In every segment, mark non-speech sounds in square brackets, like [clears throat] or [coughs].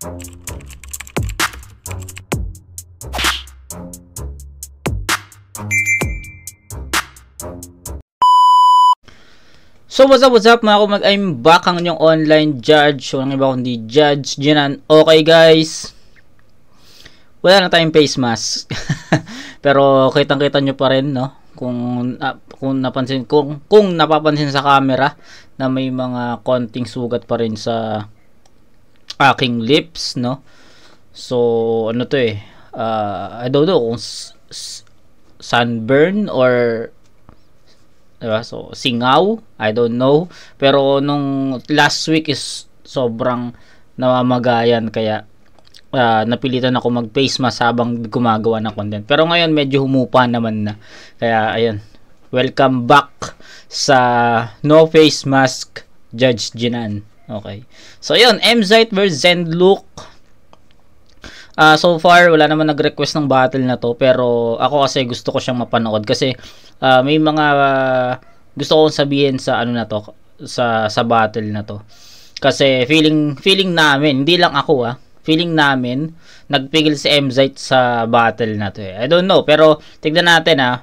So what's up, what's up mga kumag, I'm back ang inyong online judge. So ang iba kundi judge, Jinan. Okay guys, wala na tayong face mask. [laughs] Pero kitang kita nyo pa rin, no? Kung, uh, kung napansin, kung, kung napapansin sa camera na may mga konting sugat pa rin sa aking lips, no? So, ano to eh, uh, I don't know kung sunburn or Diba? So, singaw, I don't know. Pero nung last week is sobrang namamagayan kaya uh, napilitan ako mag face mask habang gumagawa ng content. Pero ngayon medyo humupa naman na. Kaya ayun, welcome back sa No Face Mask Judge Jinan. Okay. So ayun, Mzite versus Zenlook. Uh, so far, wala naman nag-request ng battle na to. Pero ako kasi gusto ko siyang mapanood. Kasi uh, may mga uh, gusto kong sabihin sa ano na to sa sa battle na to kasi feeling feeling namin hindi lang ako ah feeling namin nagpigil si Mzite sa battle na to eh. I don't know pero tignan natin ah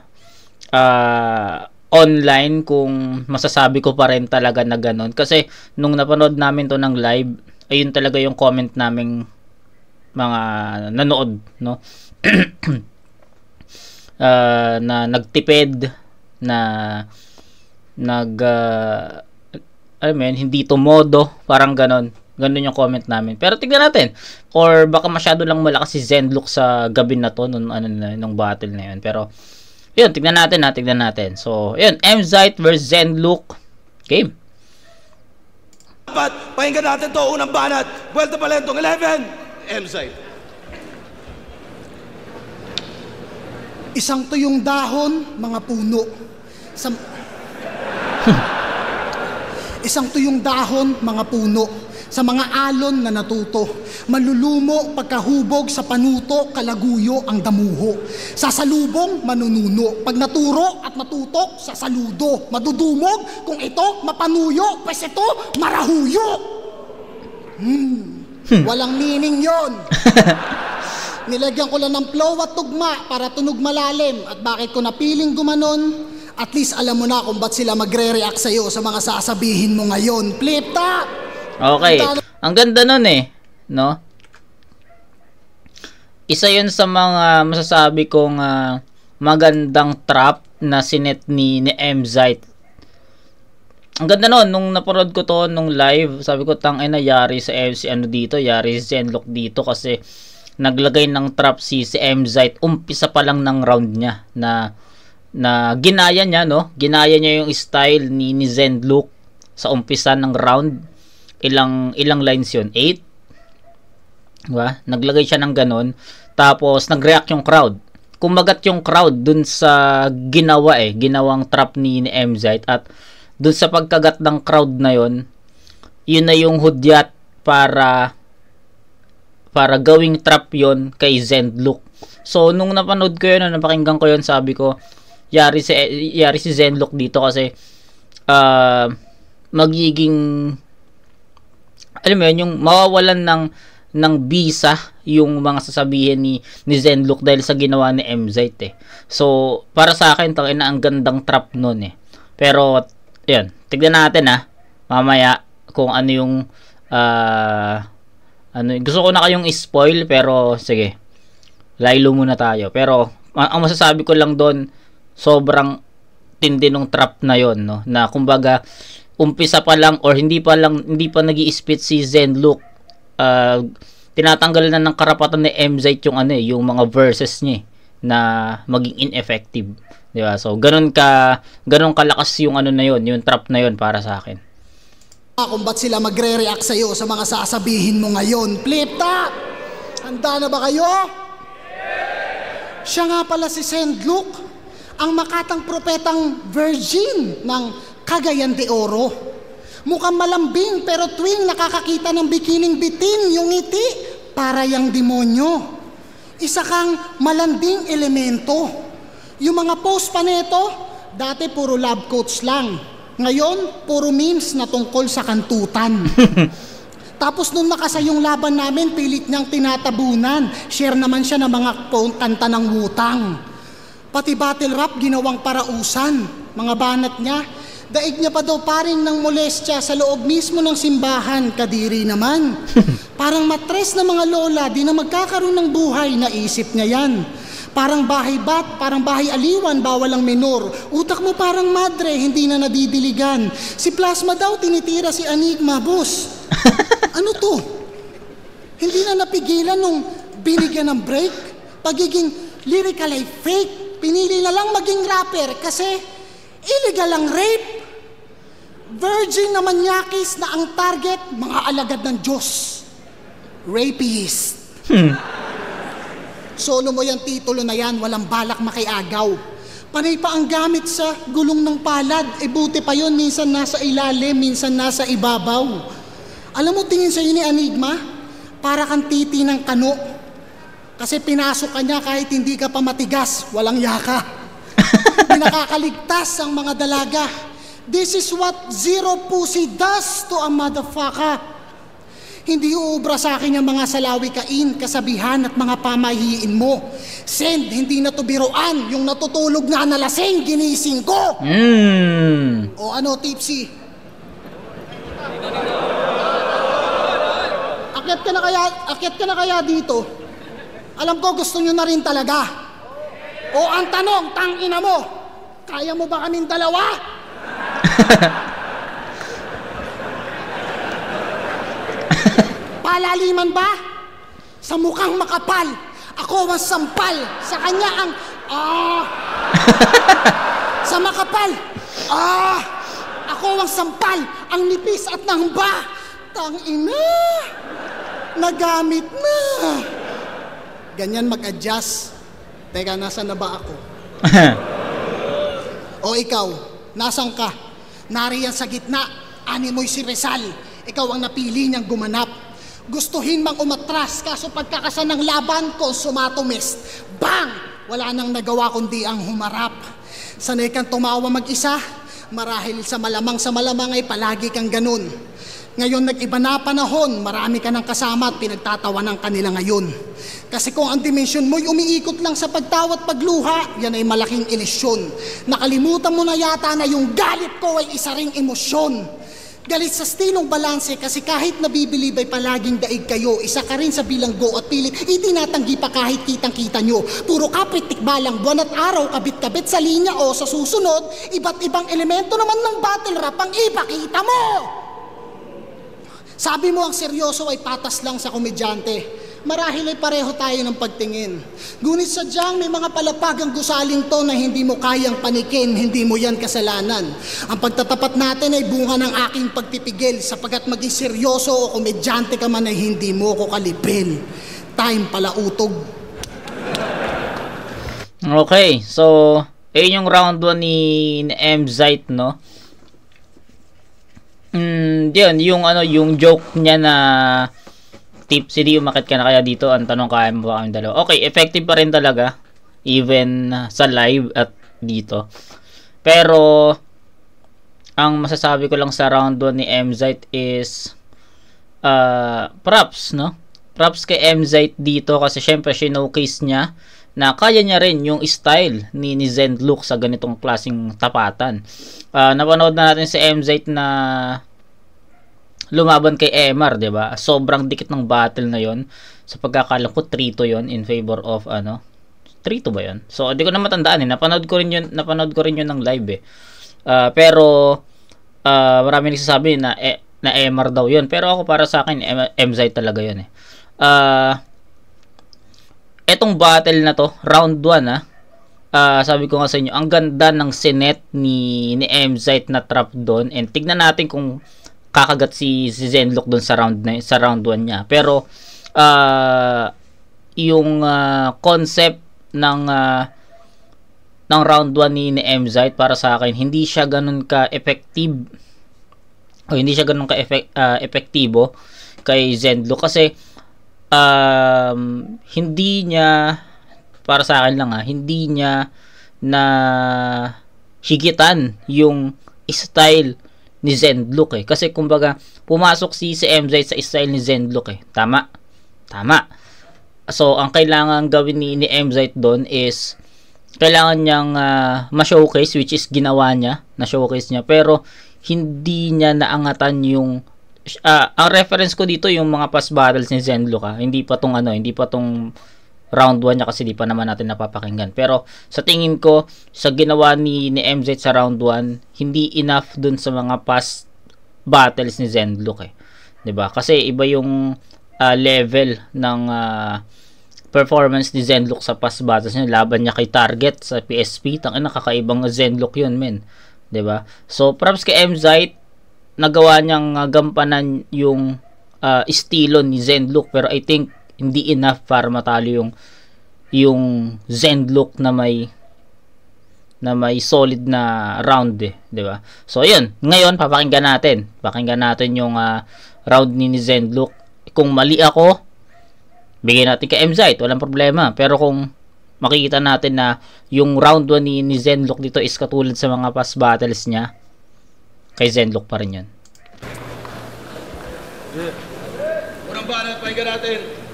uh, online kung masasabi ko pa rin talaga na ganun kasi nung napanood namin to ng live ayun talaga yung comment naming mga nanood no uh, [clears throat] na nagtipid na nag uh, I mean, hindi to modo, parang ganon. Ganon yung comment namin. Pero tignan natin. Or baka masyado lang malakas si Zenlook sa gabi na to nung ano nung battle na yun. Pero yun, tignan natin ha, tignan natin. So, yun, Mzite versus Zenlook. Game. Dapat, pakinggan natin to unang banat. Vuelta Palentong 11. Mzite. Isang tuyong dahon, mga puno. Sa... [laughs] Isang tuyong dahon, mga puno. Sa mga alon na natuto. Malulumo pagkahubog sa panuto, kalaguyo ang damuho. Sa salubong, manununo. Pag naturo at natutok, sa saludo. Madudumog, kung ito mapanuyo, pues ito marahuyo. Hmm. Walang meaning yon. [laughs] Nilagyan ko lang ng flow at tugma para tunog malalim. At bakit ko napiling gumanon? At least alam mo na kung ba't sila magre-react sa'yo sa mga sasabihin mo ngayon. Flip top! Okay. Ang ganda nun eh. No? Isa yun sa mga masasabi kong uh, magandang trap na sinet ni, ni Mzite. Ang ganda nun, nung napanood ko to nung live, sabi ko, tang na yari sa MC ano dito, yari si Zenlock dito kasi naglagay ng trap si, si Mzite umpisa pa lang ng round niya na na ginaya niya no ginaya niya yung style ni ni Zen Luke sa umpisa ng round ilang ilang lines yun? 8 diba? Naglagay siya ng ganon. Tapos nagreact yung crowd. Kumagat yung crowd dun sa ginawa eh. Ginawang trap ni, ni Mzite at dun sa pagkagat ng crowd na yon yun na yung hudyat para para gawing trap yon kay Zenlook. So, nung napanood ko yun, napakinggan ko yun, sabi ko, yari si, yari si Zenlook dito kasi uh, magiging alam mo yun, yung mawawalan ng ng bisa yung mga sasabihin ni ni Zenlook dahil sa ginawa ni Mzite eh. So, para sa akin, tangin na ang gandang trap nun eh. Pero, yan, tignan natin ah, mamaya kung ano yung uh, ano, gusto ko na kayong spoil pero sige. Lilo muna tayo. Pero ang masasabi ko lang doon, sobrang tindi ng trap na yon no na kumbaga umpisa pa lang or hindi pa lang hindi pa nagi spit si Zen Luke uh, tinatanggal na ng karapatan ni MZ yung ano eh, yung mga verses niya eh, na maging ineffective di ba so ganun ka ganun kalakas yung ano na yon yung trap na yon para sa akin kung ba't sila magre-react sa'yo sa mga sasabihin mo ngayon. Flip! Handa na ba kayo? Siya nga pala si Saint Luke, ang makatang propetang virgin ng Cagayan de Oro. Mukhang malambing pero tuwing nakakakita ng bikining bitin yung ngiti, para yung demonyo. Isa kang malanding elemento. Yung mga post pa nito, dati puro love quotes lang ngayon, puro memes na tungkol sa kantutan. [laughs] Tapos nung nakasa yung laban namin, pilit niyang tinatabunan. Share naman siya ng mga kanta ng wutang. Pati battle rap ginawang parausan. Mga banat niya, daig niya pa daw paring ng molestya sa loob mismo ng simbahan. Kadiri naman. [laughs] Parang matres na mga lola, di na magkakaroon ng buhay, naisip niya yan. Parang bahay bat, parang bahay aliwan, bawal ang menor. Utak mo parang madre, hindi na nadidiligan. Si Plasma daw tinitira si Enigma, boss. [laughs] ano to? Hindi na napigilan nung binigyan ng break? Pagiging lyrical ay fake. Pinili na lang maging rapper kasi illegal ang rape. Virgin na manyakis na ang target, mga alagad ng Diyos. Rapist. Solo mo yung titulo na yan, walang balak makiagaw. Panay pa ang gamit sa gulong ng palad. E buti pa yon minsan nasa ilalim, minsan nasa ibabaw. Alam mo, tingin sa'yo ni Enigma, para kang titi ng kano. Kasi pinasok ka niya kahit hindi ka pa matigas, walang yaka. [laughs] Di nakakaligtas ang mga dalaga. This is what zero pussy does to a motherfucker. Hindi uubra sa akin yung mga salawi kain, kasabihan at mga pamahiin mo. Send, hindi na to biroan. Yung natutulog na nalasing, ginising ko. Hmm. O ano, tipsy? Akyat ka na kaya, akyat ka na kaya dito? Alam ko gusto nyo na rin talaga. O ang tanong, tangina mo, kaya mo ba kaming dalawa? [laughs] Palaliman ba? Sa mukhang makapal, ako ang sampal. Sa kanya ang, ah, [laughs] sa makapal, ah, ako ang sampal, ang nipis at nangba. Tang ina, nagamit na. Ganyan mag-adjust. Teka, nasa na ba ako? [laughs] O ikaw, nasan ka? Nariyan sa gitna, animoy si Rizal. Ikaw ang napili niyang gumanap. Gustuhin mang umatras, kaso pagkakasan ng laban, consumatomist. Bang! Wala nang nagawa kundi ang humarap. Sanay kang tumawa mag-isa, marahil sa malamang sa malamang ay palagi kang ganun. Ngayon nag-iba na panahon, marami ka ng kasama at pinagtatawanan kanila ngayon. Kasi kung ang dimensyon mo'y umiikot lang sa pagtawa at pagluha, yan ay malaking ilisyon. Nakalimutan mo na yata na yung galit ko ay isa ring emosyon. Galit sa stilong balanse kasi kahit nabibilib ay palaging daig kayo, isa ka rin sa bilanggo at pilit, itinatanggi pa kahit kitang-kita nyo. Puro kapit tikbalang buwan at araw, kabit-kabit sa linya o sa susunod, iba't ibang elemento naman ng battle rap ang ipakita mo! Sabi mo ang seryoso ay patas lang sa komedyante. Marahil ay pareho tayo ng pagtingin. Ngunit sadyang may mga palapagang gusaling to na hindi mo kayang panikin, hindi mo yan kasalanan. Ang pagtatapat natin ay bunga ng aking pagpipigil sapagat maging seryoso o komedyante ka man ay hindi mo ko kalipin. Time pala utog. Okay, so, ayun yung round 1 ni, ni M-Zite, no? Mm, yun, yung ano, yung joke niya na tip, hindi umakit ka na kaya dito, ang tanong kaya mo ba kami dalawa? Okay, effective pa rin talaga, even uh, sa live at dito. Pero, ang masasabi ko lang sa round 1 ni M-Zite is, uh, props, no? Props kay M-Zite dito kasi syempre, showcase niya na kaya niya rin yung style ni, ni Zen Luke sa ganitong klaseng tapatan. Uh, napanood na natin si MZ na lumaban kay Emar, 'di ba? Sobrang dikit ng battle na 'yon. Sa pagkakalam ko 3 to 'yon in favor of ano? 3 to ba 'yon? So, hindi ko na matandaan eh. Napanood ko rin 'yon, napanood ko rin 'yon ng live eh. Uh, pero uh, marami nagsasabi na eh, na Emar daw 'yon. Pero ako para sa akin MZ talaga 'yon eh. Uh, etong battle na to, round 1 ah. Uh, sabi ko nga sa inyo, ang ganda ng sinet ni ni MZ na trap doon and tignan natin kung kakagat si si Zenlock doon sa round na sa round 1 niya. Pero uh, yung uh, concept ng uh, ng round 1 ni, ni MZ para sa akin, hindi siya ganun ka-effective o hindi siya ganun ka-effect uh, epektibo kay Zenlock kasi um, hindi niya para sa akin lang ha, hindi niya na higitan yung style ni Zendlook eh. Kasi kumbaga, pumasok si, si MZ sa style ni Zendlook eh. Tama? Tama. So, ang kailangan gawin ni, ni MZ doon is kailangan niyang uh, ma-showcase which is ginawa niya, na-showcase niya pero hindi niya naangatan yung uh, ang reference ko dito yung mga past battles ni Zenlook ha. Hindi pa tong ano, hindi pa tong round 1 niya kasi di pa naman natin napapakinggan. Pero sa tingin ko, sa ginawa ni, ni MZ sa round 1, hindi enough dun sa mga past battles ni Zenlook eh. 'Di ba? Kasi iba yung uh, level ng uh, performance ni Zenlook sa past battles niya. Laban niya kay Target sa PSP. Tang ina kakaibang Zenlook 'yun, men. 'Di ba? So, props kay MZ nagawa niyang uh, gampanan yung uh, estilo ni Zenlook pero I think hindi enough para matalo yung yung Zenlook na may na may solid na round eh, 'di ba? So ayun, ngayon papakinggan natin. Pakinggan natin yung uh, round ni, ni Zenlook. Kung mali ako, bigyan natin kay MZite, walang problema. Pero kung makikita natin na yung round 1 ni, ni Zenlook dito is katulad sa mga past battles niya, kay Zenlook pa rin yun. Yeah. Unang banat, pakinggan natin.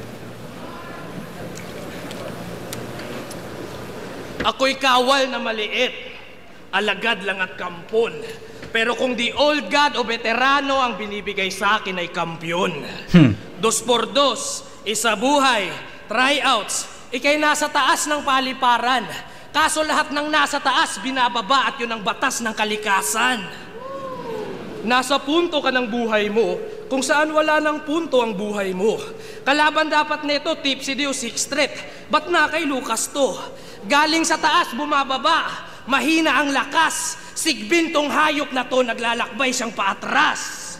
Ako'y kawal na maliit, alagad lang at kampon. Pero kung di old god o veterano ang binibigay sa akin ay kampyon. Hmm. Dos por dos, isa buhay, tryouts, ikay nasa taas ng paliparan. Kaso lahat ng nasa taas, binababa at yun ang batas ng kalikasan. Nasa punto ka ng buhay mo kung saan wala ng punto ang buhay mo. Kalaban dapat nito, tipsy Dio, six street. Ba't na kay Lucas to? Galing sa taas, bumababa. Mahina ang lakas. Sigbintong hayop na to, naglalakbay siyang paatras.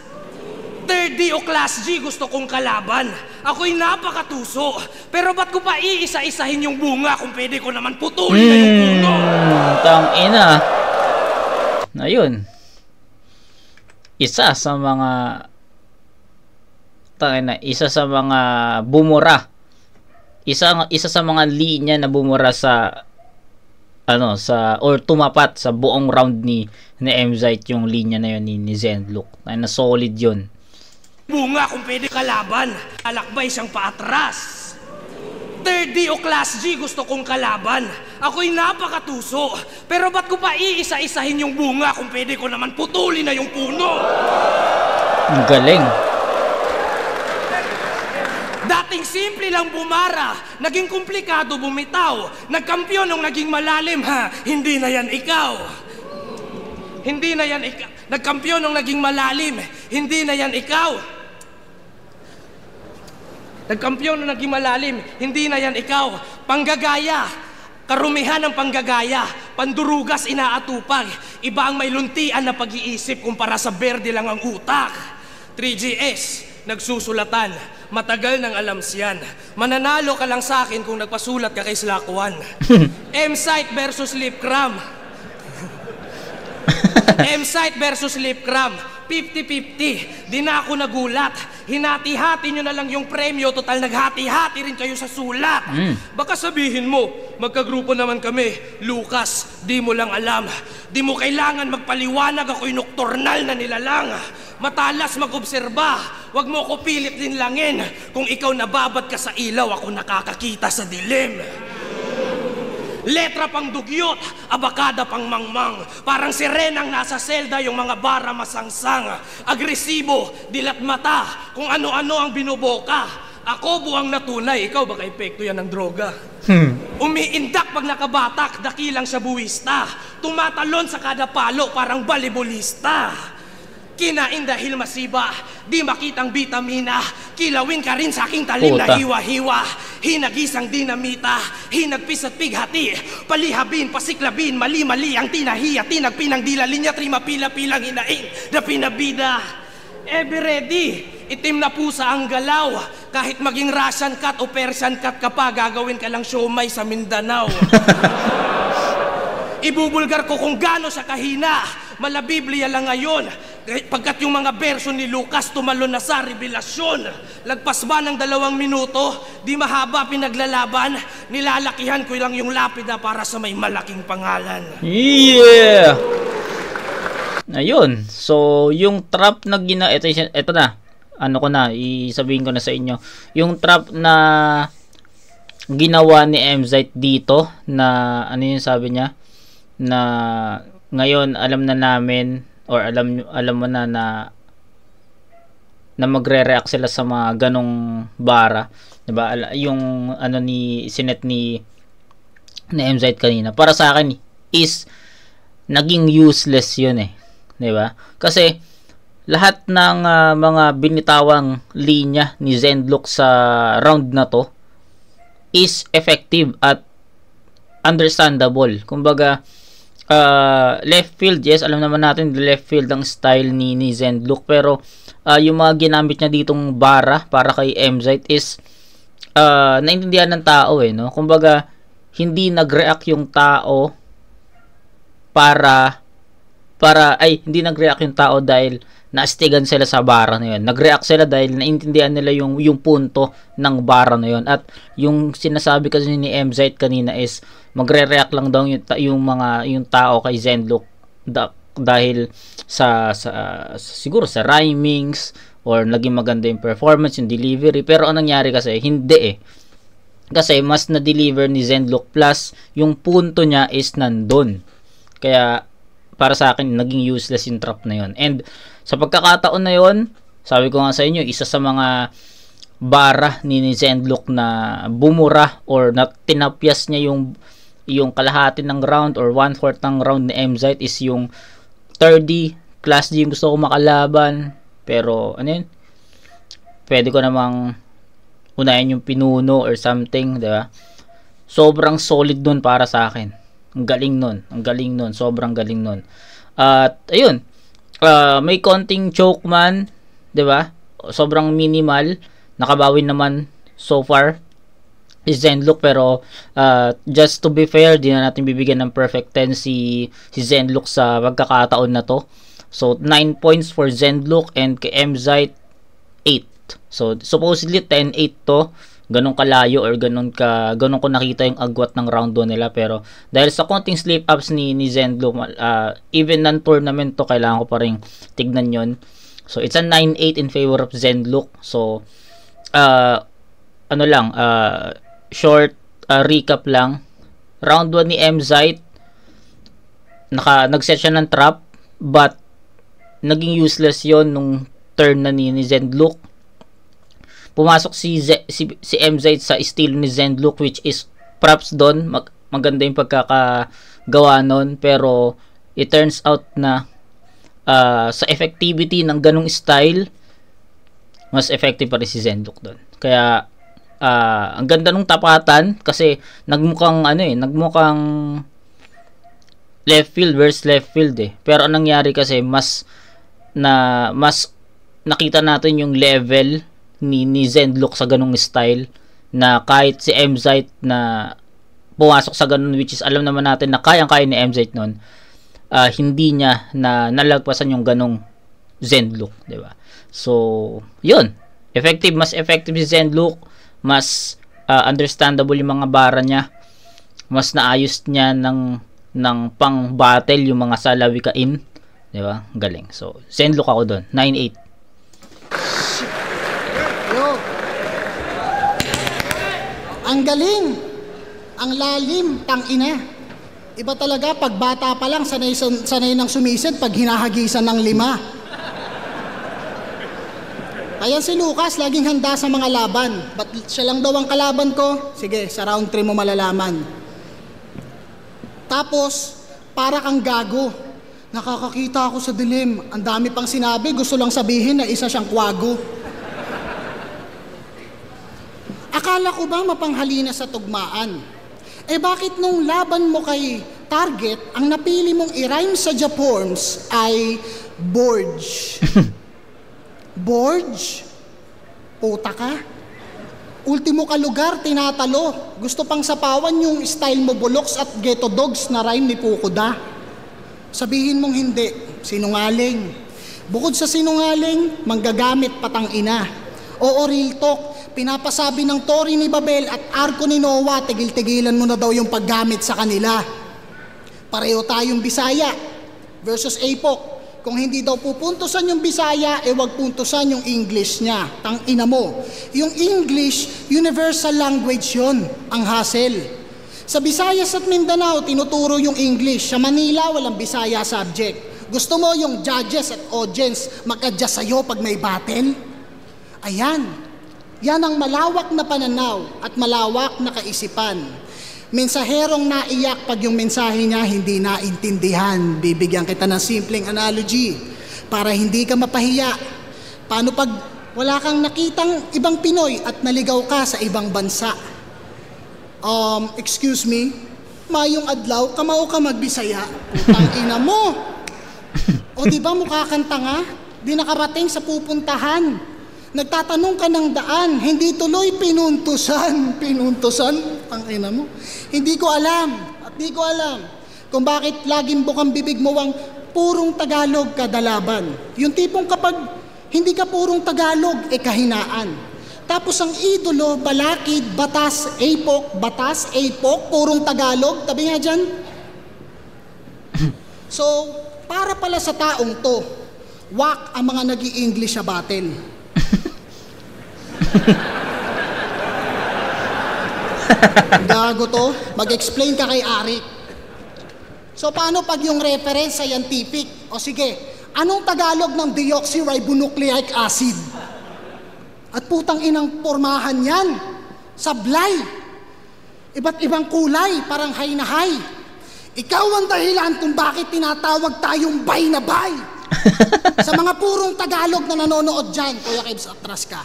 Third D o Class G gusto kong kalaban. Ako'y napakatuso. Pero ba't ko pa iisa-isahin yung bunga kung pwede ko naman putulin hmm, na yung puno? Hmm, tang ina. Ayun. Isa sa mga tangina, isa sa mga bumura isa isa sa mga linya na bumura sa ano sa or tumapat sa buong round ni ni Mzite yung linya na yun ni, ni Zenlook ay na solid yun bunga kung pwede kalaban alakbay siyang paatras Third D o Class G gusto kong kalaban. Ako'y napakatuso. Pero ba't ko pa iisa-isahin yung bunga kung pwede ko naman putulin na yung puno? Ang galing. Dating simple lang bumara, naging komplikado bumitaw. Nagkampiyon nung naging malalim ha, hindi na yan ikaw. Hindi na yan ikaw. Nagkampiyon nung naging malalim, hindi na yan ikaw. Nagkampiyon nung naging malalim, hindi na yan ikaw. Panggagaya, karumihan ng panggagaya, pandurugas inaatupag. Iba ang may luntian na pag-iisip kumpara sa berde lang ang utak. 3GS, nagsusulatan. Matagal nang alam siyan. Mananalo ka lang sa akin kung nagpasulat ka kay Slakwan. [laughs] M-Site versus Lipcram. [laughs] M-Site versus Lipcram. 50-50. Di na ako nagulat. Hinati-hati nyo na lang yung premyo. Total naghati-hati rin kayo sa sulat. Mm. Baka sabihin mo, magkagrupo naman kami. Lucas, di mo lang alam. Di mo kailangan magpaliwanag ako'y nocturnal na nilalang. Matalas mag-obserba. Huwag mo ko pilit din langin. Kung ikaw nababad ka sa ilaw, ako nakakakita sa dilim. Letra pang dugyot, abakada pang mangmang. Parang sirenang nasa selda yung mga bara masangsang. Agresibo, dilat mata, kung ano-ano ang binuboka. Ako buwang natunay, ikaw baka epekto yan ng droga. Hmm. Umiindak pag nakabatak, dakilang sa buwista. Tumatalon sa kada palo, parang balibolista. Kinain dahil masiba, di makitang bitamina, kilawin ka rin sa aking talim Puta. na hiwa-hiwa. Hinagisang dinamita, hinagpis at pighati, palihabin, pasiklabin, mali-mali ang tinahiya, tinagpinang dilalinya, trima pila-pilang hinaing, na pinabida. Ever ready, itim na pusa ang galaw, kahit maging Russian cat o Persian cat ka pa, gagawin ka lang siomay sa Mindanao. [laughs] Ibubulgar ko kung gaano sa kahina, malabiblia lang ngayon, Pagkat yung mga verso ni Lucas tumalon na sa revelasyon. Lagpas ba ng dalawang minuto, di mahaba pinaglalaban, nilalakihan ko lang yung lapida para sa may malaking pangalan. Yeah! Ayun. So, yung trap na gina... Ito, ito na. Ano ko na, isabihin ko na sa inyo. Yung trap na ginawa ni MZ dito na ano yung sabi niya na ngayon alam na namin or alam alam mo na na na magre-react sila sa mga ganong bara, 'di ba? Yung ano ni sinet ni ni MZ kanina. Para sa akin is naging useless 'yun eh. 'Di ba? Kasi lahat ng uh, mga binitawang linya ni Zendlock sa round na to is effective at understandable. Kumbaga, uh, left field, yes, alam naman natin the left field ang style ni, ni Zendlock pero uh, yung mga ginamit niya ditong bara para kay MZ is uh, naintindihan ng tao eh, no? Kumbaga, hindi nag-react yung tao para para ay hindi nag-react yung tao dahil naastigan sila sa bara na yun. Nag-react sila dahil naintindihan nila yung yung punto ng bara na yun. At yung sinasabi kasi ni MZ kanina is magre-react lang daw yung, yung mga yung tao kay Zenlook da, dahil sa, sa, sa siguro sa rhymings or naging maganda yung performance, yung delivery. Pero anong nangyari kasi hindi eh. Kasi mas na-deliver ni Zenlook plus yung punto niya is nandun. Kaya para sa akin, naging useless yung trap na yon. And sa pagkakataon na yon, sabi ko nga sa inyo, isa sa mga bara ni, Zendlock na bumura or na tinapyas niya yung yung kalahati ng round or one-fourth ng round ni MZ is yung 30 class G gusto ko makalaban. Pero ano yun? Pwede ko namang unahin yung pinuno or something di ba? Sobrang solid dun para sa akin ang galing nun. Ang galing nun. Sobrang galing nun. At, ayun. Uh, may konting choke man. ba diba? Sobrang minimal. Nakabawi naman so far is Zenlook pero uh, just to be fair, di na natin bibigyan ng perfect 10 si, si Zenlook sa pagkakataon na to. So, 9 points for Zenlook and kay MZite 8. So, supposedly 10-8 to ganun kalayo or ganun ka ganun ko nakita yung agwat ng round 1 nila. Pero dahil sa konting slip ups ni ni Zendlo uh, even non tournament to kailangan ko pa ring tignan yon so it's a 9-8 in favor of Zendlook so uh, ano lang uh, short uh, recap lang. Round 1 ni MZite naka nagset siya ng trap but naging useless yon nung turn na ni, ni Zendlook pumasok si Z, si, si MZ sa estilo ni Zendlook which is props doon. Mag, maganda yung pagkakagawa nun pero it turns out na uh, sa effectivity ng ganong style mas effective pa rin si Zendlook doon. Kaya uh, ang ganda nung tapatan kasi nagmukhang ano eh nagmukhang left field versus left field eh. Pero anong nangyari kasi mas na mas nakita natin yung level ni, ni Zenlook sa ganung style na kahit si MZite na pumasok sa ganun which is alam naman natin na kayang-kaya ni MZite noon uh, hindi niya na nalagpasan yung ganung Zenlook, 'di ba? So, 'yun. Effective, mas effective si Zenlook, mas uh, understandable yung mga bara niya. Mas naayos niya ng ng pang battle yung mga salawikain, 'di ba? Galing. So, Zenlook ako doon, 98. Ang galing. Ang lalim, tang ina. Iba talaga, pag bata pa lang, sanay, sanay ng sumisid pag hinahagisan ng lima. Ayan si Lucas, laging handa sa mga laban. Ba't siya lang daw ang kalaban ko? Sige, sa round 3 mo malalaman. Tapos, para kang gago. Nakakakita ako sa dilim. Ang dami pang sinabi, gusto lang sabihin na isa siyang kwago. Akala ko ba mapanghalina sa tugmaan? Eh bakit nung laban mo kay target, ang napili mong i-rhyme sa Japorms ay Borge? [laughs] Borge? Puta ka? Ultimo ka lugar, tinatalo. Gusto pang sapawan yung style mo buloks at ghetto dogs na rhyme ni Pukuda. Sabihin mong hindi, sinungaling. Bukod sa sinungaling, manggagamit patang ina. Oo, real talk, Pinapasabi ng Tori ni Babel at Arko ni Noah, tigil-tigilan mo na daw yung paggamit sa kanila. Pareho tayong Bisaya versus Apok. Kung hindi daw pupuntusan yung Bisaya, eh wag puntusan yung English niya. Tang ina mo. Yung English, universal language yon ang hassle. Sa Visayas at Mindanao, tinuturo yung English. Sa Manila, walang Bisaya subject. Gusto mo yung judges at audience mag-adjust sa'yo pag may battle? Ayan. Yan ang malawak na pananaw at malawak na kaisipan. Mensaherong naiyak pag yung mensahe niya hindi naintindihan. Bibigyan kita ng simpleng analogy para hindi ka mapahiya. Paano pag wala kang nakitang ibang Pinoy at naligaw ka sa ibang bansa? Um, excuse me, mayong adlaw, kamao ka magbisaya. Putang [laughs] ina mo. O di ba mukha kang tanga? Di nakarating sa pupuntahan. Nagtatanong ka ng daan, hindi tuloy pinuntusan. [laughs] Pinuntusan? Ang ina mo. Hindi ko alam, at di ko alam, kung bakit laging bukang bibig mo ang purong Tagalog kadalaban. Yung tipong kapag hindi ka purong Tagalog, e kahinaan. Tapos ang idolo, balakid, batas, apok, batas, apok, purong Tagalog. Tabi nga dyan. [coughs] So, para pala sa taong to, wak ang mga nag english sa battle. [laughs] Gago to. Mag-explain ka kay Arik. So paano pag yung reference scientific? O sige, anong Tagalog ng deoxyribonucleic acid? At putang inang pormahan yan. Sablay. Iba't ibang kulay, parang hay na hay. Ikaw ang dahilan kung bakit tinatawag tayong bay na bay. [laughs] Sa mga purong Tagalog na nanonood dyan, Kuya Kibs, atras ka.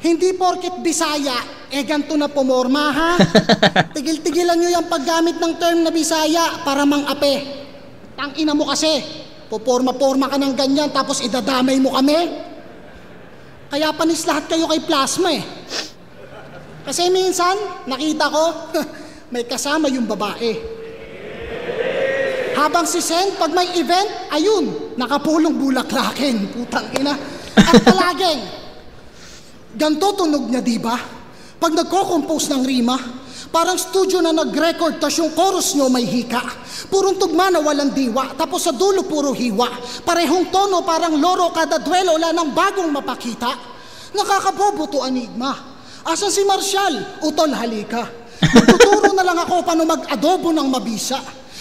Hindi porket Bisaya, eh ganito na pumorma ha. [laughs] Tigil-tigilan nyo yung paggamit ng term na Bisaya para mang-ape. Tang ina mo kasi, puporma-porma ka ng ganyan tapos idadamay mo kami. Kaya panis lahat kayo kay plasma eh. Kasi minsan, nakita ko, [laughs] may kasama yung babae. Habang si Sen, pag may event, ayun, nakapulong bulaklakin. Putang ina. At palaging, Ganto tunog niya, di ba? Pag nagko-compose ng rima, parang studio na nag-record tas yung chorus nyo may hika. Purong tugma na walang diwa, tapos sa dulo puro hiwa. Parehong tono parang loro kada duelo, wala nang bagong mapakita. Nakakabobo to anigma. Asan si Marshall? Utol halika. Magtuturo na lang ako paano mag-adobo ng mabisa.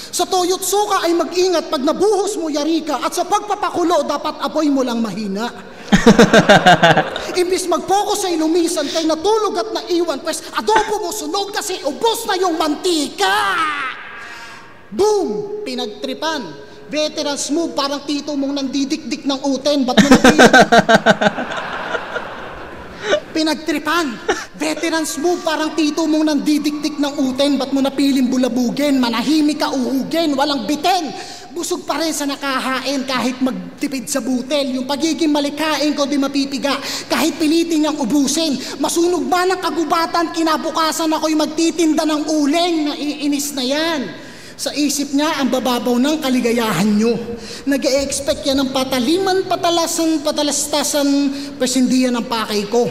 Sa toyo't suka ay mag-ingat pag nabuhos mo yarika at sa pagpapakulo dapat apoy mo lang mahina. [laughs] Imbis mag-focus sa ilumisan kay natulog at naiwan, pues adobo mo sunog kasi ubos na yung mantika! Boom! Pinagtripan. Veterans move, parang tito mong nandidikdik ng uten, ba't mo? [laughs] Pinagtripan. Veterans move, parang tito mong nandidikdik ng uten, ba't mo napiling bulabugin? Manahimik ka uhugin, walang biten. Busog pa rin sa nakahain kahit magtipid sa butel. Yung pagiging malikain ko di mapipiga kahit pilitin niyang ubusin. Masunog ba ng kagubatan, kinabukasan ako'y magtitinda ng uling. Naiinis na yan. Sa isip niya, ang bababaw ng kaligayahan nyo. nag expect yan ng pataliman, patalasan, patalastasan, pwes hindi yan ang pakay ko.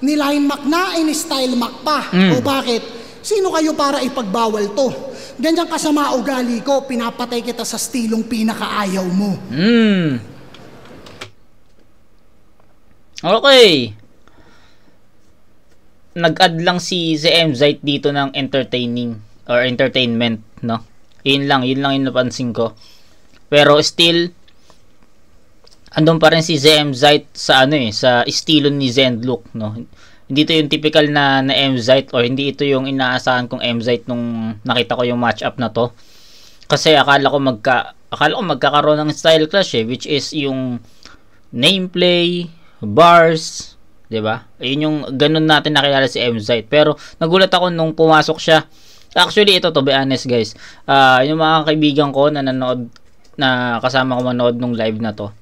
Nilain makna, in-style mak pa. Mm. O bakit? Sino kayo para ipagbawal to? Ganyan kasama ugali ko, pinapatay kita sa stilong pinakaayaw mo. Mm. Okay. Nag-add lang si ZM Zite dito ng entertaining or entertainment, no? Yun lang, yun lang yung napansin ko. Pero still, andun pa rin si ZM Zite sa ano eh, sa estilo ni Zendlook, no? Hindi ito yung typical na, na M-Zite or hindi ito yung inaasahan kong M-Zite nung nakita ko yung matchup na to. Kasi akala ko magka akala ko magkakaroon ng style clash eh, which is yung nameplay, bars, 'di ba? Ayun yung ganun natin nakilala si M-Zite. Pero nagulat ako nung pumasok siya Actually, ito to be honest guys. Uh, yung mga kaibigan ko na nanood, na kasama ko manood nung live na to.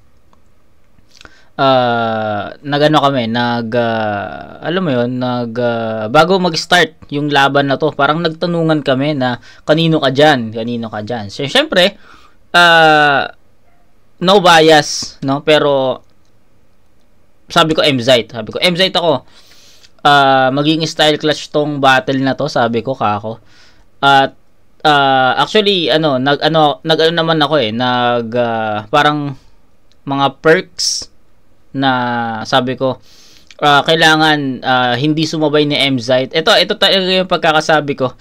Uh, nagano kami, nag uh, alam mo 'yon, nag uh, bago mag-start yung laban na to, parang nagtanungan kami na kanino ka diyan, kanino ka diyan. So, syempre, uh, no bias, no? Pero sabi ko MZite, sabi ko MZite ako. Uh, maging style clash tong battle na to, sabi ko kako. At uh, actually ano nag ano nag ano naman ako eh nag uh, parang mga perks na sabi ko uh, kailangan uh, hindi sumabay ni Mzite. Ito ito talaga yung pagkakasabi ko.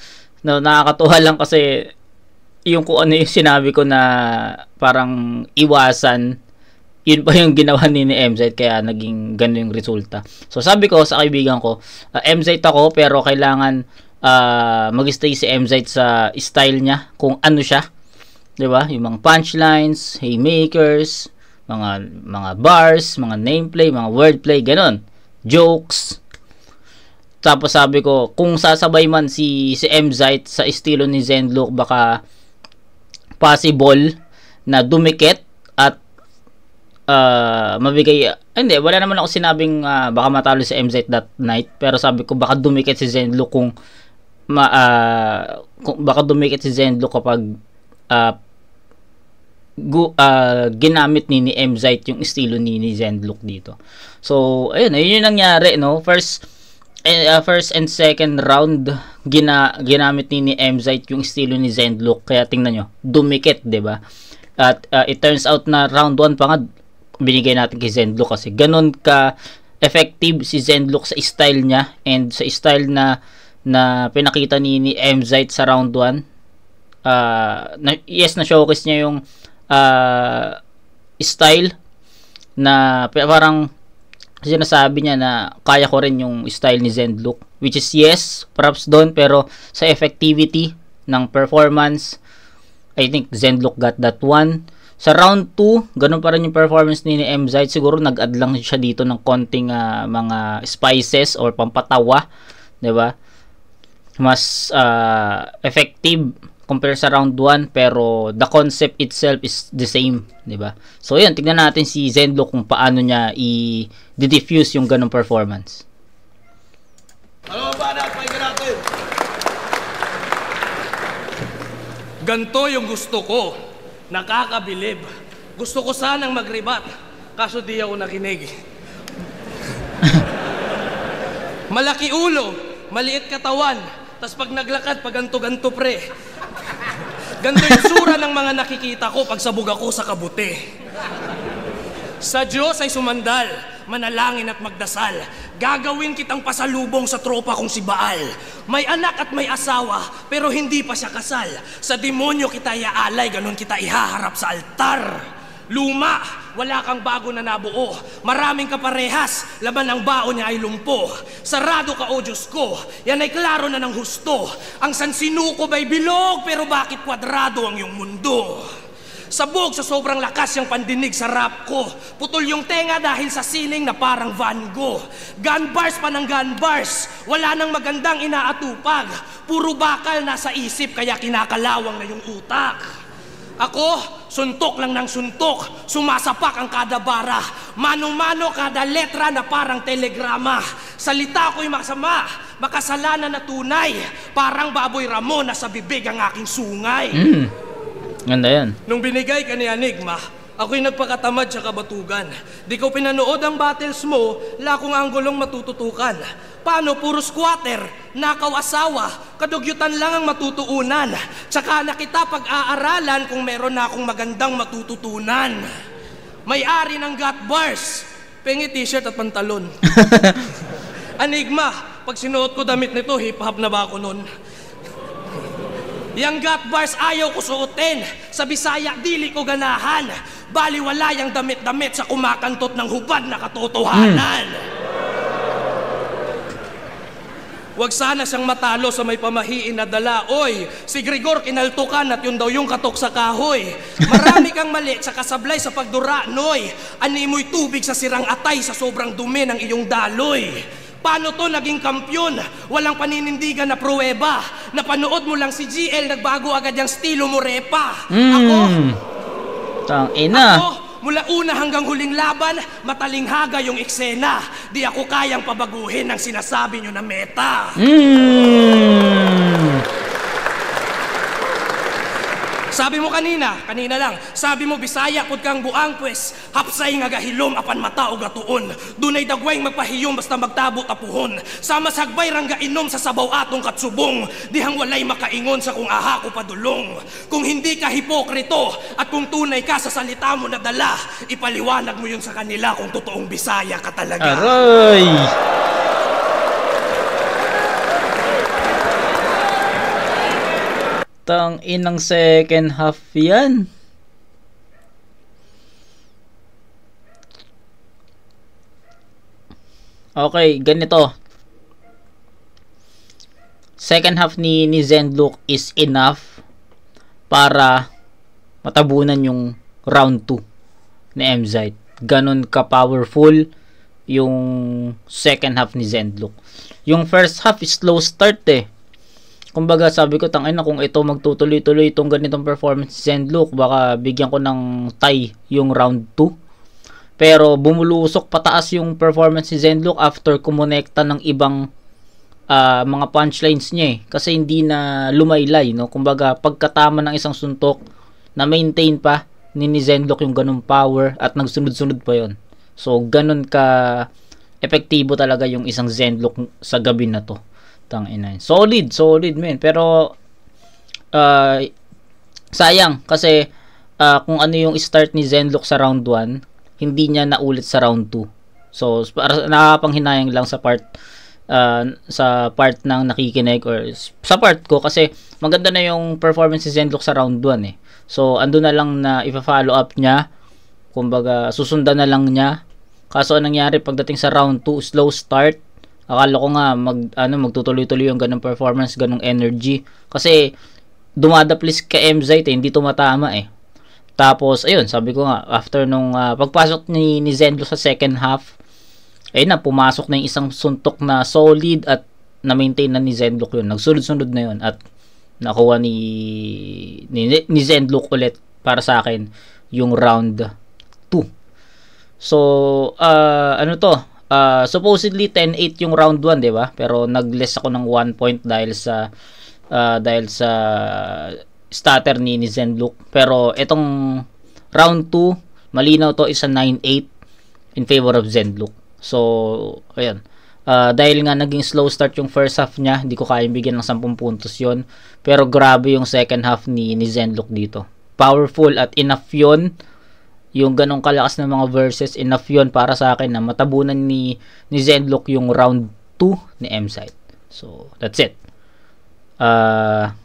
No, nakakatuwa lang kasi yung kung ano yung sinabi ko na parang iwasan yun pa yung ginawa ni, ni MZ kaya naging ganun yung resulta. So sabi ko sa kaibigan ko, uh, MZ ako pero kailangan uh, mag-stay si MZ sa style niya kung ano siya. 'Di ba? Yung mga punchlines, haymakers, mga mga bars, mga nameplay, mga wordplay, ganun. Jokes. Tapos sabi ko, kung sasabay man si si MZ sa estilo ni Zenlook baka possible na dumikit at uh, mabigay hindi wala naman ako sinabing uh, baka matalo si MZ that night pero sabi ko baka dumikit si Zenlo kung ma, uh, kung baka dumikit si Zenlo kapag uh, gu, uh, ginamit ni ni MZ yung estilo ni ni Zenlook dito. So, ayun, ayun yung nangyari, no? First uh, first and second round gina, ginamit ni ni MZ yung estilo ni Zenlook kaya tingnan nyo, dumikit, ba? At uh, it turns out na round 1 pa nga binigay natin kay Zenlook kasi ganun ka effective si Zenlook sa style niya and sa style na na pinakita ni, ni MZite sa round 1 uh, na, yes na showcase niya yung uh, style na parang sinasabi niya na kaya ko rin yung style ni Zenlook which is yes props doon pero sa effectivity ng performance I think Zenlook got that one sa round 2, ganun pa rin yung performance ni, ni MZ. Siguro nag-add lang siya dito ng konting uh, mga spices or pampatawa, 'di ba? Mas uh, effective compare sa round 1 pero the concept itself is the same, 'di ba? So 'yun, tingnan natin si Zenlo kung paano niya i-diffuse yung ganung performance. Ano ba natin natin? Ganto yung gusto ko. Nakakabilib. Gusto ko sanang magribat, kaso di ako nakinig. [laughs] Malaki ulo, maliit katawan, tas pag naglakad, pag ganto-ganto pre. Ganto yung sura ng mga nakikita ko pag sabog ako sa kabuti. Sa Diyos ay sumandal, manalangin at magdasal. Gagawin kitang pasalubong sa tropa kong si Baal. May anak at may asawa, pero hindi pa siya kasal. Sa demonyo kita iaalay, ganun kita ihaharap sa altar. Luma, wala kang bago na nabuo. Maraming kaparehas, laban ang baon niya ay lumpo. Sarado ka, o Diyos ko, yan ay klaro na ng husto. Ang sansinuko ba'y bilog, pero bakit kwadrado ang iyong mundo? Sabog sa sobrang lakas yung pandinig sa rap ko. Putol yung tenga dahil sa sining na parang Van Gogh. Gun bars pa ng gun bars. Wala nang magandang inaatupag. Puro bakal nasa isip kaya kinakalawang na yung utak. Ako, suntok lang ng suntok. Sumasapak ang kada bara. Manong-mano kada letra na parang telegrama. Salita ko'y masama. Makasalanan na tunay. Parang baboy ramon na sa bibig ang aking sungay. Mm. Ganda yan. Nung binigay ka ni Enigma, ako'y nagpakatamad sa kabatugan. Di ko pinanood ang battles mo, lakong anggulong matututukan. Paano puro squatter, nakaw asawa, kadugyutan lang ang matutuunan. Tsaka na kita pag-aaralan kung meron na akong magandang matututunan. May-ari ng got bars, pengi t-shirt at pantalon. [laughs] Enigma, pag sinuot ko damit nito, hip-hop na ba ako nun? Yang got bars ayaw ko suotin. Sa Bisaya, dili ko ganahan. Baliwala yung damit-damit sa kumakantot ng hubad na katotohanan. Hmm. Huwag sana siyang matalo sa may pamahiin na dala. Oy, si Gregor kinaltukan at yun daw yung katok sa kahoy. Marami kang mali sa kasablay sa pagdura, noy. Animoy tubig sa sirang atay sa sobrang dumi ng iyong daloy. Paano to naging kampyon? Walang paninindigan na pruweba. Napanood mo lang si GL, nagbago agad yung stilo mo, repa. Mm. Ako, Tang ina. Ako, mula una hanggang huling laban, matalinghaga yung eksena. Di ako kayang pabaguhin ang sinasabi nyo na meta. Mm. Sabi mo kanina, kanina lang, sabi mo Bisaya pud kang buang pues, hapsay nga gahilom apan mata o gatuon. Dunay dagway magpahiyom basta magtabo tapuhon. Sama sagbay rang gainom sa sabaw atong katsubong, dihang walay makaingon sa kung aha ko padulong. Kung hindi ka hipokrito at kung tunay ka sa salita mo na dala, ipaliwanag mo yun sa kanila kung totoong Bisaya ka talaga. Aray! Tang inang second half yan. Okay, ganito. Second half ni, ni Zenlook is enough para matabunan yung round 2 ni MZite. Ganon ka-powerful yung second half ni Zenlook. Yung first half is slow start eh. Kumbaga sabi ko tangina kung ito magtutuloy-tuloy itong ganitong performance ni Zenlook, baka bigyan ko ng tie yung round 2. Pero bumulusok pataas yung performance ni Zenlook after kumonekta ng ibang uh, mga punchlines niya eh. Kasi hindi na lumaylay, no? Kumbaga, pagkatama ng isang suntok, na maintain pa ni, ni Zenlock yung ganung power at nagsunod-sunod pa yon So, ganun ka epektibo talaga yung isang Zenlock sa gabi na to. Tangina. Solid, solid, men. Pero, uh, sayang, kasi uh, kung ano yung start ni Zenlock sa round 1, hindi niya naulit sa round 2. So, para nakakapanghinayang lang sa part uh, sa part ng nakikinig or sa part ko kasi maganda na yung performance ni Zenlock sa round 1 eh. So, ando na lang na ipa-follow up niya. Kumbaga, susundan na lang niya. Kaso anong nangyari pagdating sa round 2, slow start. Akala ko nga mag ano magtutuloy-tuloy yung ganung performance, ganung energy kasi dumadaplis ka MZ eh, hindi tumatama eh. Tapos, ayun, sabi ko nga, after nung uh, pagpasok ni, ni Zenlo sa second half, ayun na, pumasok na yung isang suntok na solid at na-maintain na ni Zenlock yun. Nagsunod-sunod na yun at nakuha ni, ni, ni Zenlock ulit para sa akin yung round 2. So, uh, ano to? Uh, supposedly 10-8 yung round 1, 'di ba? Pero nag-less ako ng 1 point dahil sa uh, dahil sa starter ni, ni Zenlook. Pero itong round 2, malinaw to isa 9-8 in favor of Zenlook. So, ayan. Uh, dahil nga naging slow start yung first half niya, hindi ko kayang bigyan ng 10 puntos yon Pero grabe yung second half ni, ni Zenlook dito. Powerful at enough yon yung ganong kalakas ng mga verses, enough yon para sa akin na matabunan ni, ni Zenlook yung round 2 ni M-Side. So, that's it. Uh,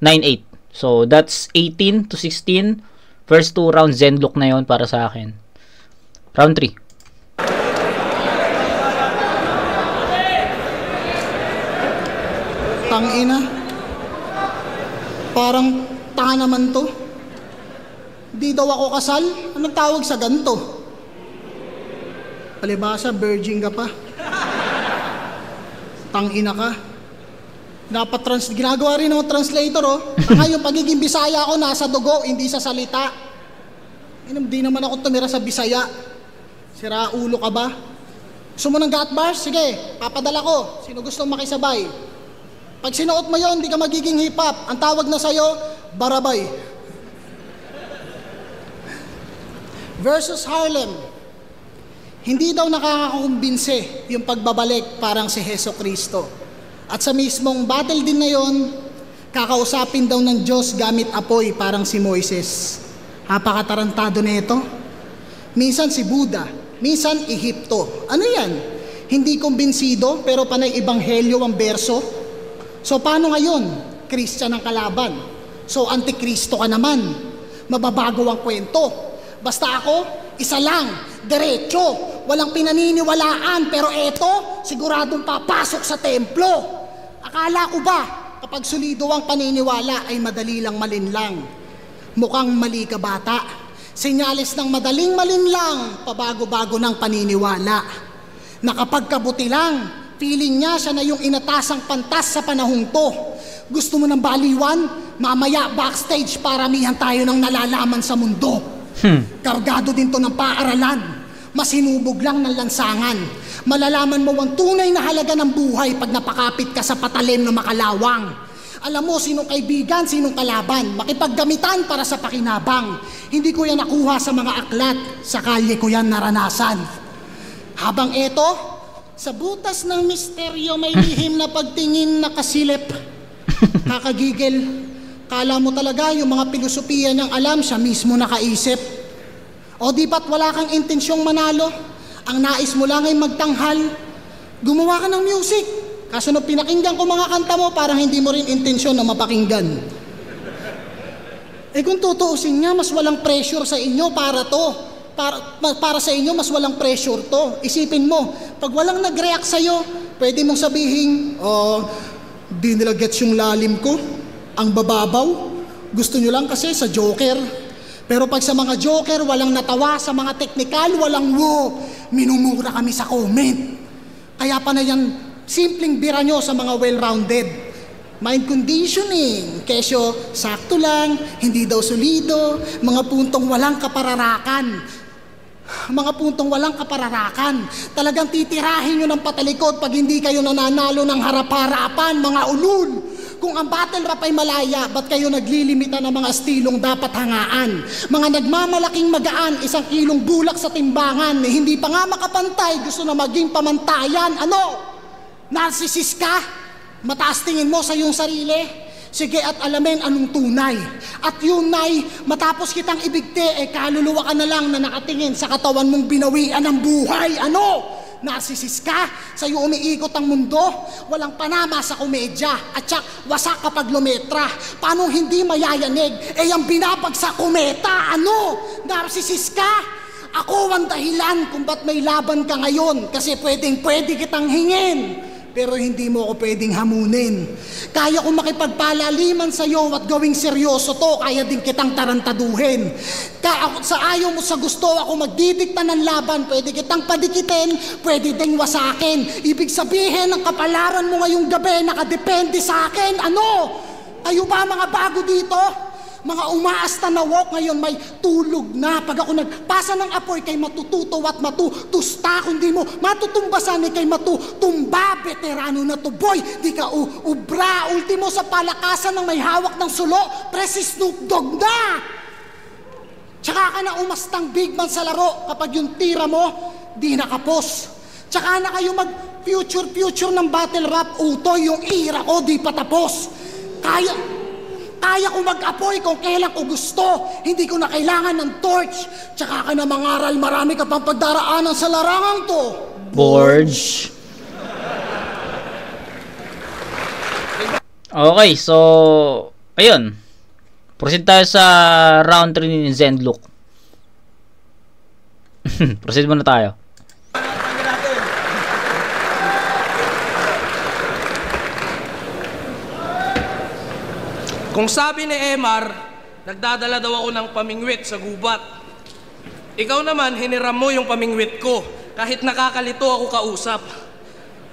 9-8. So, that's 18 to 16. First two rounds, Zenlook na yon para sa akin. Round 3. Tangina. Parang tanga naman to. Di daw ako kasal? Anong tawag sa ganto? Palibasa, virgin ka pa. Tangina ka. Dapat trans ginagawa rin ng translator oh. Tanga yung pagiging Bisaya ko nasa dugo, hindi sa salita. Hindi naman ako tumira sa Bisaya. Sira ulo ka ba? Gusto mo ng gat bars? Sige, papadala ko. Sino gusto makisabay? Pag sinuot mo yon, hindi ka magiging hip hop. Ang tawag na sa'yo, barabay. Versus Harlem. Hindi daw nakakakumbinse yung pagbabalik parang si Heso Kristo. At sa mismong battle din na yon, kakausapin daw ng Diyos gamit apoy parang si Moises. Napakatarantado na ito. Minsan si Buddha, minsan Ehipto. Ano yan? Hindi kumbinsido pero panay ibanghelyo ang berso. So paano ngayon? Christian ang kalaban. So antikristo ka naman. Mababago ang kwento. Basta ako, isa lang, derecho, walang pinaniniwalaan, pero eto, siguradong papasok sa templo. Akala ko ba, kapag solido ang paniniwala ay madali lang malinlang? Mukhang mali ka bata. Senyales ng madaling malinlang, pabago-bago ng paniniwala. Na kapag kabuti lang, feeling niya siya na yung inatasang pantas sa panahong to. Gusto mo ng baliwan? Mamaya backstage paramihan tayo ng nalalaman sa mundo. Hmm. Kargado din to ng paaralan. Masinubog lang ng lansangan Malalaman mo ang tunay na halaga ng buhay pag napakapit ka sa patalim na makalawang. Alam mo sinong kaibigan, sinong kalaban, makipaggamitan para sa pakinabang. Hindi ko yan nakuha sa mga aklat, sa kalye ko yan naranasan. Habang eto, sa butas ng misteryo may lihim na pagtingin na kasilip. [laughs] Kakagigil. Kala mo talaga yung mga pilosopiya niyang alam siya mismo nakaisip. O di ba't wala kang intensyong manalo? Ang nais mo lang ay magtanghal. Gumawa ka ng music. Kaso nung pinakinggan ko mga kanta mo, parang hindi mo rin intensyon na mapakinggan. Eh kung tutuusin nga, mas walang pressure sa inyo para to. Para, para sa inyo, mas walang pressure to. Isipin mo, pag walang nag-react sa'yo, pwede mong sabihin, oh, di nila gets yung lalim ko, ang bababaw. Gusto nyo lang kasi sa Joker. Pero pag sa mga Joker, walang natawa, sa mga teknikal, walang wo. Minumura kami sa comment. Kaya pa na yan, simpleng bira nyo sa mga well-rounded. Mind conditioning, kesyo sakto lang, hindi daw solido, mga puntong walang kapararakan. Mga puntong walang kapararakan. Talagang titirahin nyo ng patalikod pag hindi kayo nananalo ng harap-harapan, mga ulul. Kung ang battle rap ay malaya, ba't kayo naglilimita ng mga estilong dapat hangaan? Mga nagmamalaking magaan, isang kilong bulak sa timbangan, hindi pa nga makapantay, gusto na maging pamantayan. Ano? Narcissist ka? Mataas tingin mo sa iyong sarili? Sige at alamin anong tunay. At yun ay, matapos kitang ibigti, eh kaluluwa ka na lang na nakatingin sa katawan mong binawian ng buhay. Ano? Narcissist ka? Sa'yo umiikot ang mundo? Walang panama sa komedya at siya wasak kapag lumetra. Paano hindi mayayanig? Eh ang binabag sa kometa, ano? Narcissist ka? Ako ang dahilan kung ba't may laban ka ngayon kasi pwedeng pwede kitang hingin pero hindi mo ako pwedeng hamunin. Kaya kong makipagpalaliman sa iyo at gawing seryoso to, kaya din kitang tarantaduhin. Ako, sa ayaw mo sa gusto ako magdidikta ng laban, pwede kitang padikitin, pwede ding wasakin. Ibig sabihin, ang kapalaran mo ngayong gabi nakadepende sa akin. Ano? Kayo ba mga bago dito? Mga umaasta na walk ngayon may tulog na. Pag ako nagpasa ng apoy kay matututo at matutusta. Kundi mo matutumbasan ni kay matutumba. Veterano na to boy. Di ka ubra. Ultimo sa palakasan ng may hawak ng sulo. Presi Snoop Dogg na. Tsaka ka na umastang big man sa laro kapag yung tira mo, di nakapos. Tsaka na kayo mag future-future ng battle rap, utoy yung ira ko, di pa tapos. Kaya, kaya ko mag-apoy kung kailan ko gusto. Hindi ko na kailangan ng torch. Tsaka ka na mangaral, marami ka pang pagdaraanan sa larangang to. Borge. Okay, so ayun. Proceed tayo sa round 3 ni Zenlook. [laughs] Proceed muna tayo. Kung sabi ni Emar, nagdadala daw ako ng pamingwit sa gubat. Ikaw naman, hiniram mo yung pamingwit ko kahit nakakalito ako kausap.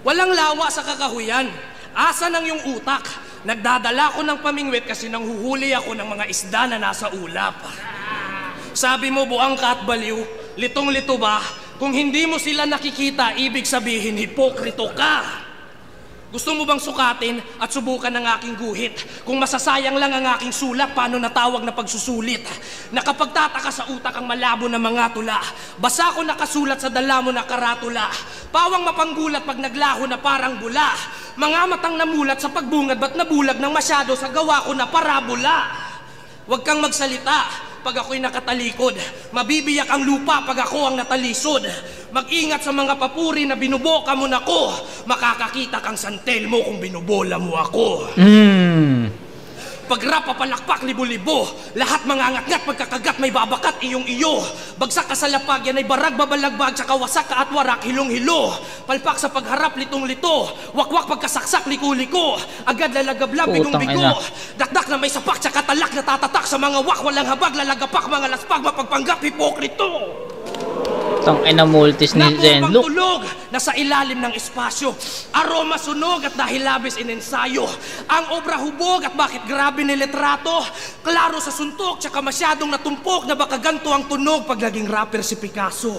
Walang lawa sa kakahuyan. Asa ng yung utak? Nagdadala ko ng pamingwit kasi nanghuhuli ako ng mga isda na nasa ulap. Sabi mo buang ka at baliw, litong-lito ba? Kung hindi mo sila nakikita, ibig sabihin hipokrito ka. Gusto mo bang sukatin at subukan ng aking guhit? Kung masasayang lang ang aking sulat, paano natawag na pagsusulit? Nakapagtataka sa utak ang malabo na mga tula. Basa ko nakasulat sa dala mo na karatula. Pawang mapanggulat pag naglaho na parang bula. Mga matang namulat sa pagbungad ba't nabulag ng masyado sa gawa ko na parabola. Huwag kang magsalita pag ako'y nakatalikod. Mabibiyak ang lupa pag ako ang natalisod. Mag-ingat sa mga papuri na binuboka mo na ko. Makakakita kang santel mo kung binubola mo ako. Hmm. Pag rap papalakpak libo-libo, lahat mga angat-ngat pagkakagat may babakat iyong iyo. Bagsak ka sa lapag, yan ay barag babalagbag, tsaka wasak ka at warak hilong-hilo. Palpak sa pagharap litong-lito, wakwak pagkasaksak liko-liko. Agad lalagablab bigong-bigo. Dakdak na may sapak, tsaka talak na tatatak sa mga wak, walang habag, lalagapak, mga laspag, mapagpanggap, hipokrito. Tang ina multis ni Napupang Zenlook. tulog nasa ilalim ng espasyo. Aroma sunog at dahil labis inensayo. Ang obra hubog at bakit grabe ni litrato. Klaro sa suntok tsaka masyadong natumpok na baka ganto ang tunog pag naging rapper si Picasso.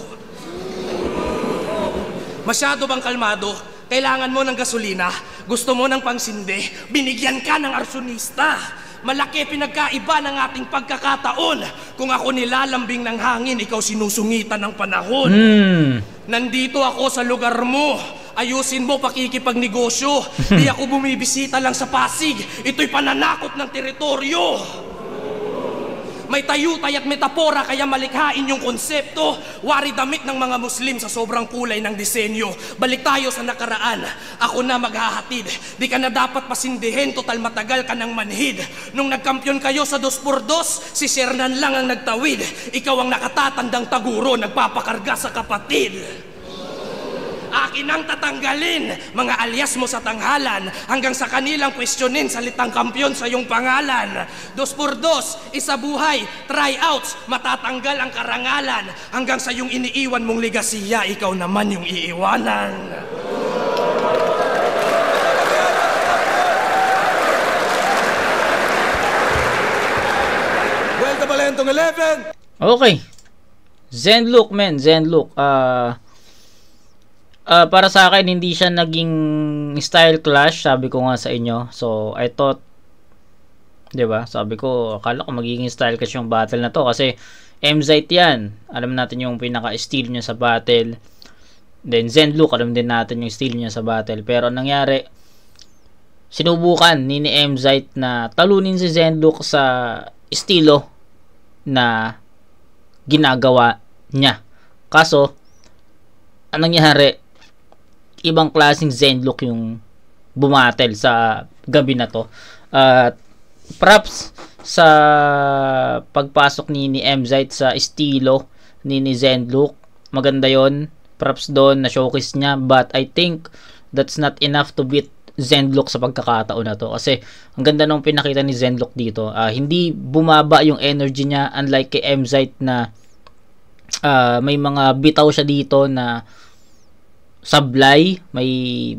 Masyado bang kalmado? Kailangan mo ng gasolina, gusto mo ng pangsindi, binigyan ka ng arsonista. Malaki pinagkaiba ng ating pagkakataon. Kung ako nilalambing ng hangin, ikaw sinusungitan ng panahon. Hmm. Nandito ako sa lugar mo. Ayusin mo pakikipagnegosyo. [laughs] Di ako bumibisita lang sa Pasig. Ito'y pananakot ng teritoryo. May tayutay at metapora kaya malikhain yung konsepto. Wari damit ng mga Muslim sa sobrang kulay ng disenyo. Balik tayo sa nakaraan. Ako na maghahatid. Di ka na dapat pasindihin, total matagal ka ng manhid. Nung nagkampiyon kayo sa dos por dos, si Shernan lang ang nagtawid. Ikaw ang nakatatandang taguro, nagpapakarga sa kapatid. Akin ang tatanggalin, mga alias mo sa tanghalan, hanggang sa kanilang kwestiyonin salitang kampyon sa iyong pangalan. Dos por dos, isa buhay, tryouts, matatanggal ang karangalan, hanggang sa iyong iniiwan mong ligasiya, ikaw naman yung iiwanan. Vuelta Balentong 11. Okay. Zen look, men. Zen look. Ah... ah, para sa akin, hindi siya naging style clash, sabi ko nga sa inyo. So, I thought, 'di ba? Sabi ko, akala ko magiging style clash yung battle na to kasi Mzite yan. Alam natin yung pinaka-steal niya sa battle. Then Zenlook, alam din natin yung steal niya sa battle. Pero ang nangyari, sinubukan ni ni Mzite na talunin si Zenlook sa estilo na ginagawa niya. Kaso, anong nangyari, ibang klaseng Zenlook yung bumatel sa gabi na to. At props sa pagpasok ni ni Mzite sa estilo ni ni Zenlook. Maganda yon Props doon na showcase niya. But I think that's not enough to beat Zenlook sa pagkakataon na to. Kasi ang ganda nung pinakita ni Zenlook dito. Ah, hindi bumaba yung energy niya unlike kay Mzite na ah, may mga bitaw siya dito na sablay, may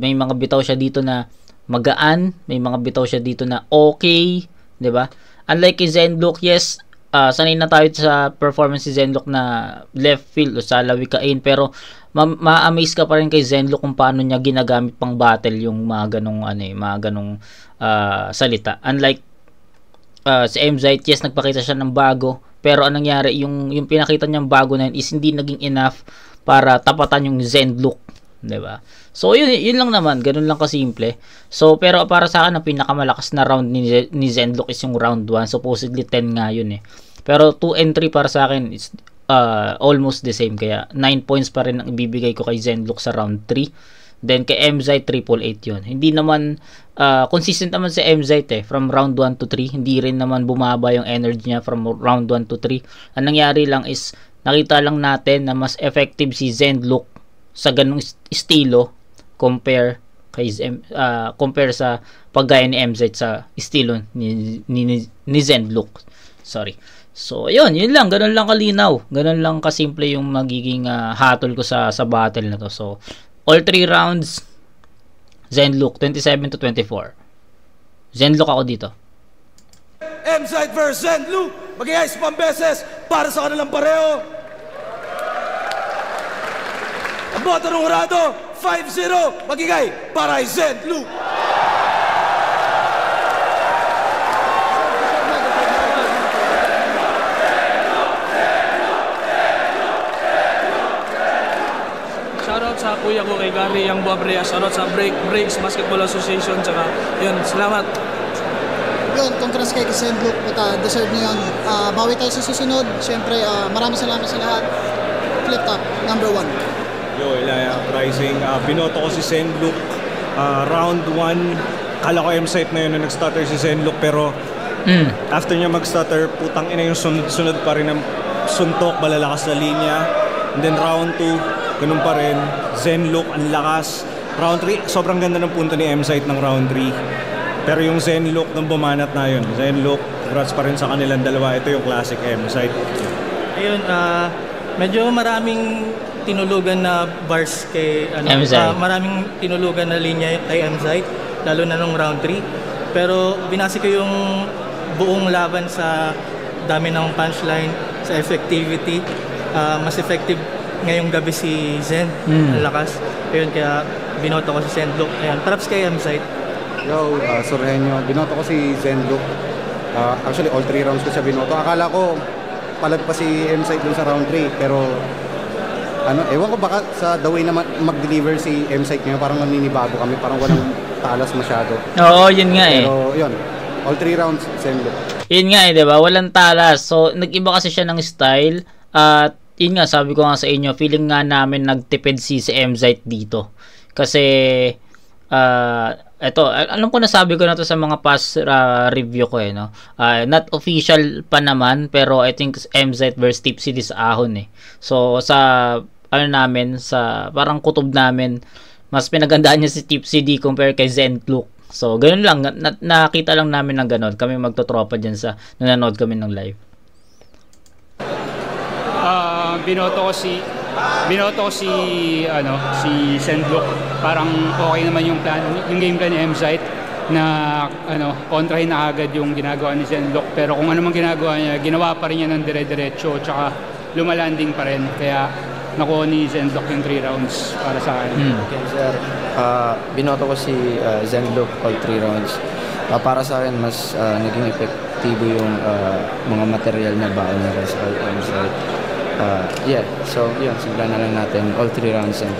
may mga bitaw siya dito na magaan, may mga bitaw siya dito na okay, 'di ba? Unlike kay Zenlook, yes, ah, sanay na tayo sa performance ni Zenlook na left field o sa lawikain pero ma- ma-amaze ka pa rin kay Zenlook kung paano niya ginagamit pang battle yung mga ganong ano eh, mga ganong ah, salita. Unlike uh, si Mzite, yes, nagpakita siya ng bago. Pero anong nangyari, yung, yung pinakita niyang bago na yun is hindi naging enough para tapatan yung Zen look. 'Di ba? So yun yun lang naman, ganun lang kasimple. So pero para sa akin ang pinakamalakas na round ni, ni Zenlook is yung round 1. Supposedly 10 nga yun eh. Pero 2 and 3 para sa akin is uh, almost the same kaya 9 points pa rin ang ibibigay ko kay Zenlook sa round 3. Then kay Mzite triple 8 yun. Hindi naman uh, consistent naman si Mzite eh from round 1 to 3. Hindi rin naman bumaba yung energy niya from round 1 to 3. Ang nangyari lang is nakita lang natin na mas effective si Zenlook sa ganung estilo compare kay uh, compare sa paggaya ni MZ sa estilo ni ni, ni, ni Zenlook. Sorry. So, yun, yun lang, ganun lang kalinaw. Ganun lang kasimple yung magiging uh, hatol ko sa sa battle na to. So, all three rounds Zenlook 27 to 24. Zenlook ako dito. M-Side versus Zenlu. Mag-iayos pambeses para sa kanilang pareho. Ang boto ng hurado, 5-0. Magigay para kay Zenlu. Shoutout sa kuya ko kay Gary Yang Buabrea. Shoutout sa Break Breaks Basketball Association. Tsaka yun, salamat. Yun, congrats kay Sendlook. Puta, deserve niyo yun. Ah, bawi tayo sa susunod. Siyempre, ah, maraming salamat sa lahat. Flip top, number one. Yo, Ilaya Pricing. Uh, binoto ko si Senlook. Ah, round 1, kala ko M-site na yun na nag-stutter si Senlook pero Mm. after niya mag-stutter, putang ina yung sunod-sunod pa rin ng suntok, malalakas na linya. And then round 2, ganun pa rin. Zenlook, ang lakas. Round 3, sobrang ganda ng punto ni M-site ng round 3. Pero yung Zenlook nung bumanat na yun, Zenlook, congrats pa rin sa kanilang dalawa. Ito yung classic M-site. Ayun, ah, medyo maraming tinulugan na bars kay ano, ah, maraming tinulugan na linya kay MZ, lalo na nung round 3. Pero binasi ko yung buong laban sa dami ng punchline, sa effectivity. Ah, mas effective ngayong gabi si Zen, Mm. ang lakas. Ayun, kaya binoto ko si Sendlock. Ayan, props kay M-Site. Yo, uh, Sorhenyo. Binoto ko si Zenlook. Uh, actually, all three rounds ko siya binoto. Akala ko, palag pa si M-Site dun sa round 3. Pero, ano, ewan ko baka sa the way na ma- mag-deliver si M-Site ngayon, parang naninibago kami. Parang walang talas masyado. Oo, yun nga eh. Pero, yun. All three rounds, Zenlook. Yun nga eh, 'di ba? Walang talas. So, nag-iba kasi siya ng style at yun nga sabi ko nga sa inyo, feeling nga namin nagtipid si si MZite dito. Kasi ah eto, al- alam ko na sabi ko na to sa mga past ah, review ko eh, no. Ah, not official pa naman, pero I think MZite versus Tipsy this ahon eh. So, sa ano namin, sa parang kutob namin, mas pinagandaan niya si Tipsy D compare kay Zenlook. So, ganun lang. Na, na- nakita lang namin ng ganun. Kami magtotropa dyan sa nanonood kami ng live. Ah, binoto ko si binoto ko si ano si Sendlock parang okay naman yung plan yung game plan ni Mzite na ano kontrahin na agad yung ginagawa ni Sendlock pero kung ano man ginagawa niya ginawa pa rin niya ng dire-diretso tsaka lumalanding pa rin kaya nakuha ni Sendlock yung 3 rounds para sa akin Okay, sir. Ah, binoto ko si uh, Zenlook all three rounds. Ah, para sa akin, mas ah, naging epektibo yung ah, mga material na baon niya kaysa kay Onsite. Ah, yeah, so yun, simulan na lang natin all three rounds. And,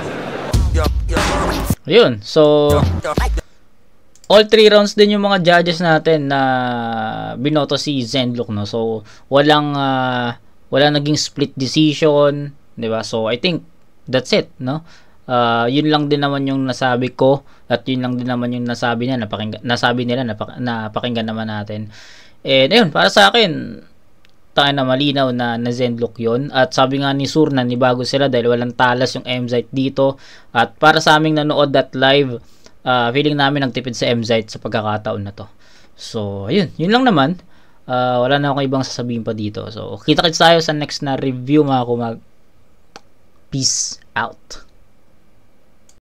Ayun. So, all three rounds din yung mga judges natin na binoto si Zenlook, no? So, walang, ah, walang naging split decision, di ba? So, I think, that's it, no? Ah, yun lang din naman yung nasabi ko at yun lang din naman yung nasabi niya napakinggan, nasabi nila napak, napakinggan naman natin. And ayun para sa akin tayo na malinaw na na Zenlook yun. At sabi nga ni Sur na nibago sila dahil walang talas yung MZite dito. At para sa aming nanood that live ah, feeling namin nagtipid sa MZite sa pagkakataon na to. So ayun yun lang naman. Ah, wala na akong ibang sasabihin pa dito. So kita kits tayo sa next na review mga kumag peace out